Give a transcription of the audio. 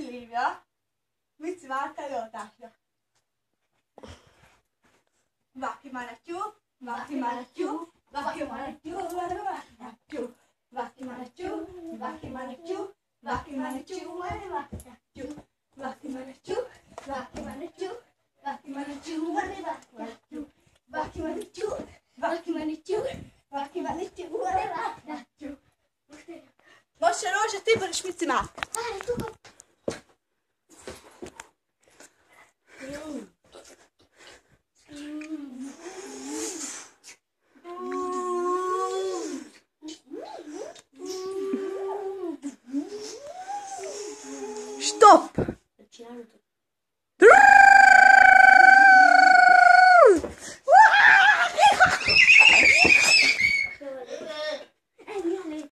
Livia. Mit várta joltásra. Vaki manatyu, vaki manatyu, vaki manatyu, manatyu. Vaki manatyu, vaki manatyu, vaki manatyu, manatyu. Vaki manatyu, vaki manatyu, vaki manatyu, manatyu. Vaki manatyu, vaki manatyu, vaki manatyu, manatyu. Most Rózsa Tibor és mit csinál? Stopp!